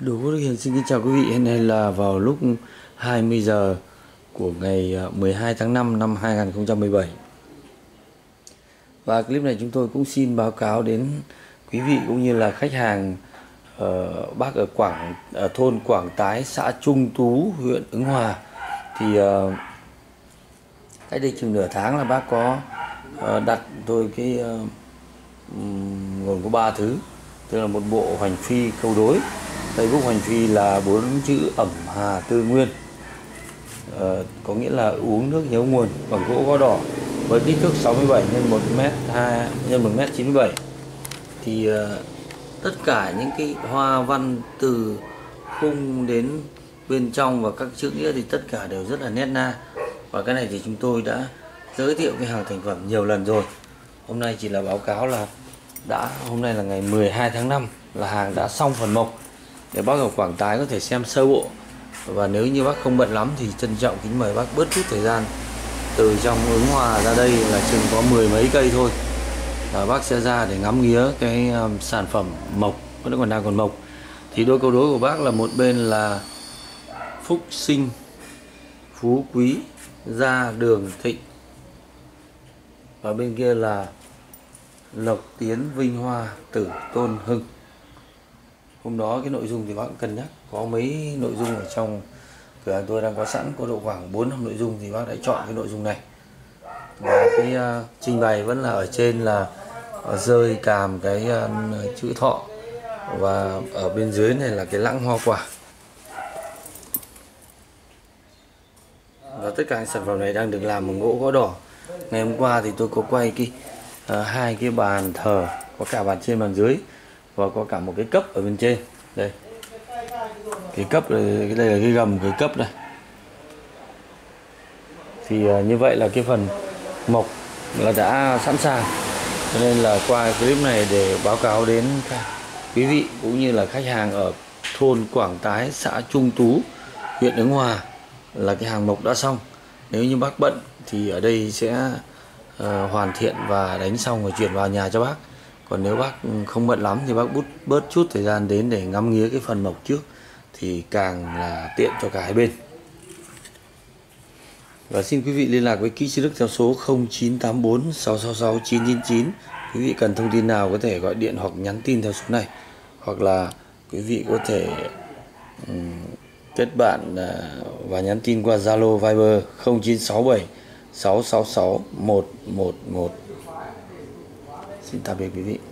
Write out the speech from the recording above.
Đủ Quốc Hiền xin kính chào quý vị. hiện nay là vào lúc 20 giờ của ngày à, 12 tháng 5 năm 2017. Và clip này chúng tôi cũng xin báo cáo đến quý vị cũng như là khách hàng ở bác ở Quảng ở thôn Quảng Tái, xã Trung Tú, huyện Ứng Hòa. Thì uh, cách đây chừng nửa tháng là bác có uh, đặt tôi cái uh, gồm có ba thứ tức là một bộ hoành phi câu đối Tây Búc Hoành Phi là bốn chữ ẩm hà tư nguyên. Ờ, có nghĩa là uống nước nhớ nguồn bằng gỗ gó đỏ với kích thước 67 x 1 m 2 x 1 m 97 thì uh, tất cả những cái hoa văn từ khung đến bên trong và các chữ nghĩa thì tất cả đều rất là nét na. Và cái này thì chúng tôi đã giới thiệu cái hàng thành phẩm nhiều lần rồi. Hôm nay chỉ là báo cáo là đã hôm nay là ngày 12 tháng 5 là hàng đã xong phần mộc để bác ở Quảng Tái có thể xem sơ bộ. Và nếu như bác không bận lắm thì trân trọng kính mời bác bớt chút thời gian. Từ trong ứng hòa ra đây là chừng có mười mấy cây thôi. Và bác sẽ ra để ngắm nghía cái um, sản phẩm mộc vẫn còn đang còn mộc. Thì đôi câu đối của bác là một bên là phúc sinh phú quý gia đường thịnh. Và bên kia là lộc tiến vinh hoa tử tôn hưng hôm đó cái nội dung thì bác cũng cân nhắc. Có mấy nội dung ở trong cửa hàng tôi đang có sẵn có độ khoảng 4 năm nội dung thì bác đã chọn cái nội dung này. Và cái uh, trình bày vẫn là ở trên là uh, rơi càm cái uh, chữ thọ và ở bên dưới này là cái lãng hoa quả. Và tất cả sản phẩm này đang được làm bằng gỗ gõ đỏ. Ngày hôm qua thì tôi có quay cái uh, hai cái bàn thờ có cả bàn trên bàn dưới và có cả một cái cấp ở bên trên. Đây. Cái cấp này, cái đây là cái gầm cái cấp này thì à, như vậy là cái phần mộc là đã sẵn sàng. Cho nên là qua clip này để báo cáo đến quý vị cũng như là khách hàng ở thôn Quảng Tái xã Trung Tú huyện Ứng Hòa là cái hàng mộc đã xong. Nếu như bác bận thì ở đây sẽ uh, hoàn thiện và đánh xong rồi chuyển vào nhà cho bác còn nếu bác không bận lắm thì bác bút bớt chút thời gian đến để ngắm nghía cái phần mộc trước thì càng là tiện cho cả hai bên. Và xin quý vị liên lạc với kỹ sư Đức theo số 0984 666 999 quý vị cần thông tin nào có thể gọi điện hoặc nhắn tin theo số này. Hoặc là quý vị có thể um, kết bạn uh, và nhắn tin qua Zalo Viber 0967 666 111 xin tạm biệt quý vị